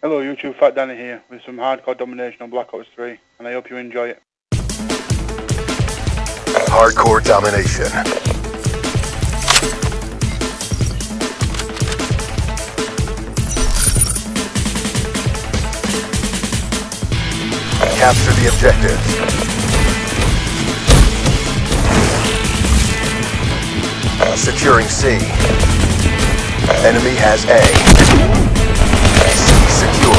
Hello YouTube, Fat Danny here with some hardcore domination on Black Ops 3 and I hope you enjoy it. Hardcore domination. Capture the objectives. Securing C. Enemy has A. C secure.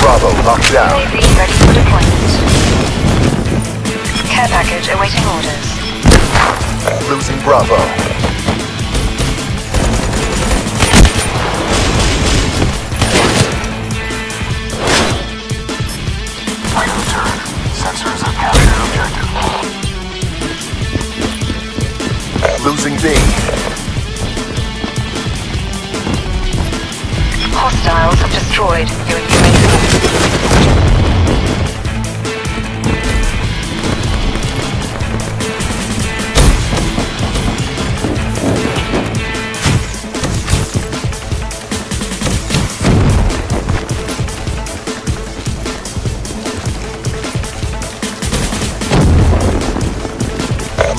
Bravo locked down. UAV ready for deployment. Care package awaiting orders. Losing Bravo. Hostiles have destroyed your UAV.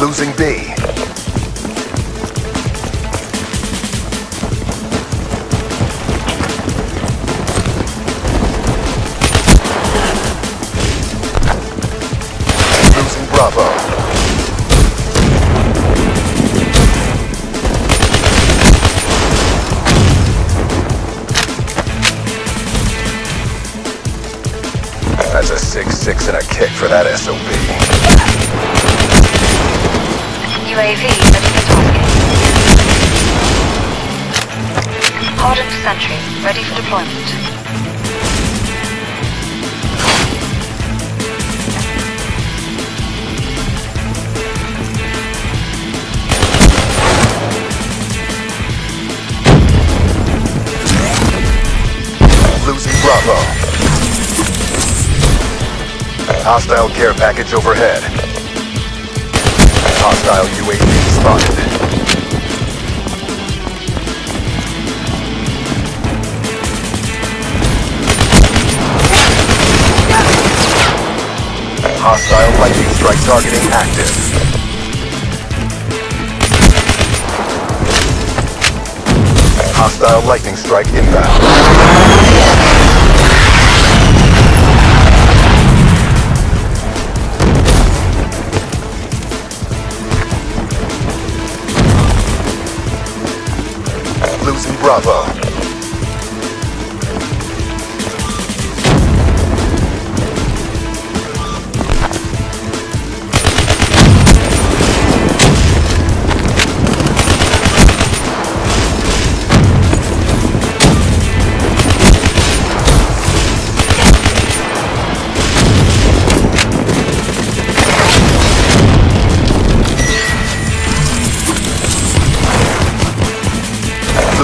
Losing B. 6-6 and a kick for that SOB. UAV ready for tasking. Hardened sentry ready for deployment. Hostile care package overhead. Hostile UAV spotted. Hostile lightning strike targeting active. Hostile lightning strike inbound. Losing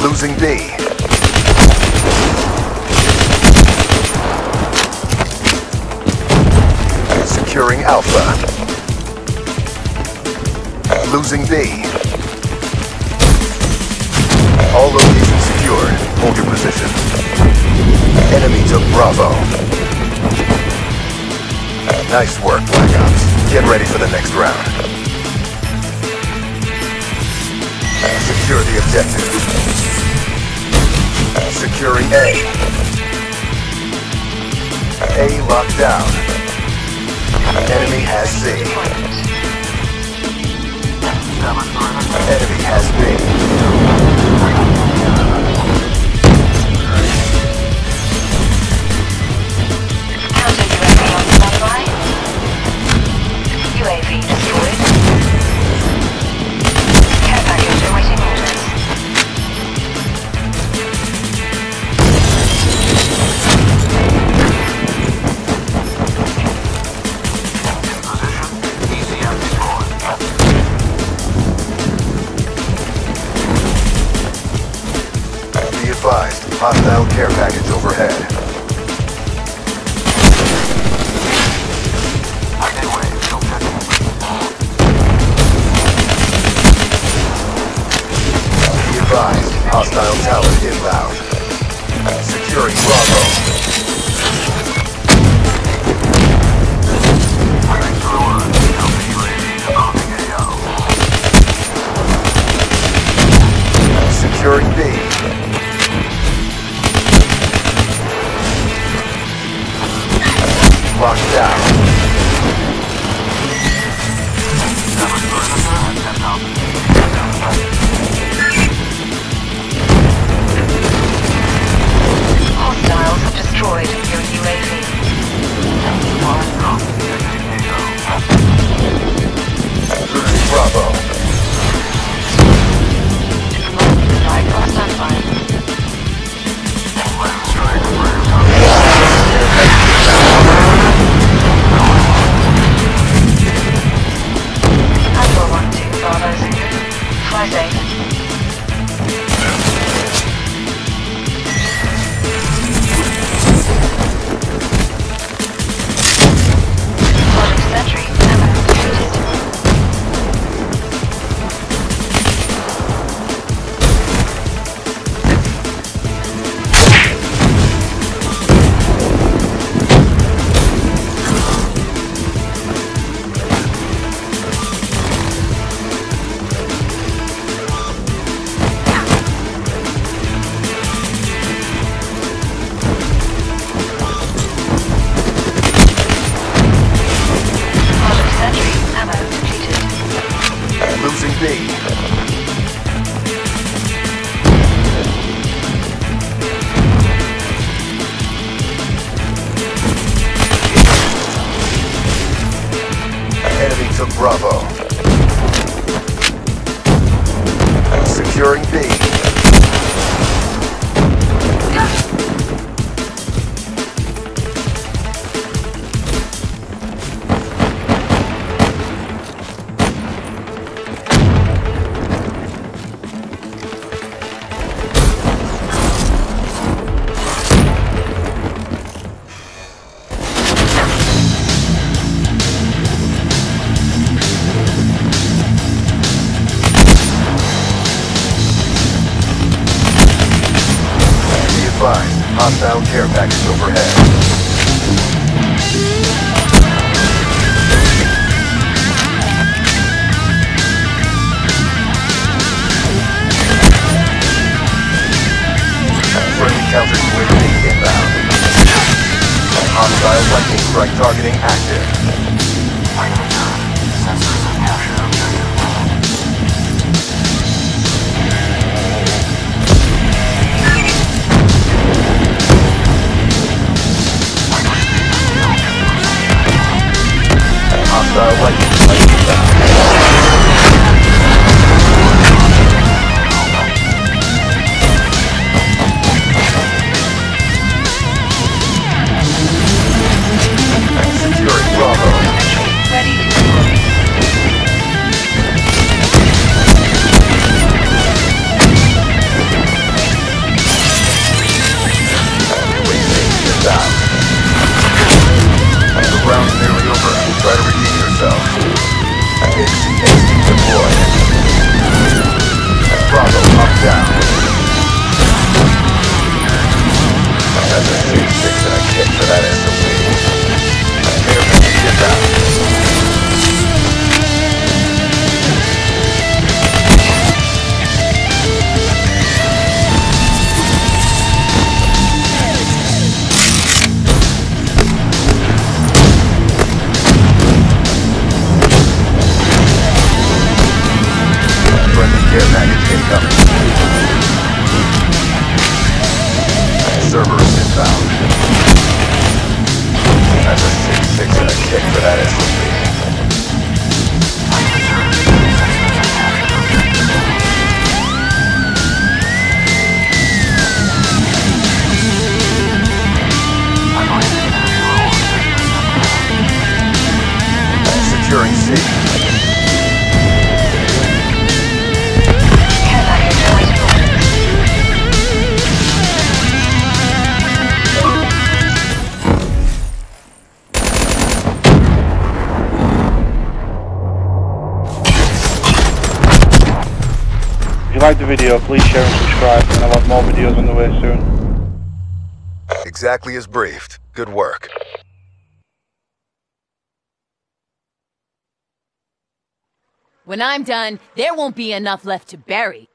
Losing B. Securing Alpha. Losing B. All locations secured. Hold your position. Enemy took Bravo. Nice work, Black Ops. Get ready for the next round. Secure the objective. Securing A. A locked down. Enemy has C. Enemy has B. Hostile tower inbound. Securing Bravo. Hostile care package overhead. counter-UAV inbound. Hostile lightning strike targeting active. so like incoming. Cerberus inbound. That's a 6-6 and a kick for that SUV. You like the video, please share and subscribe, and I'll have more videos on the way soon. Exactly as briefed. Good work. When I'm done, there won't be enough left to bury.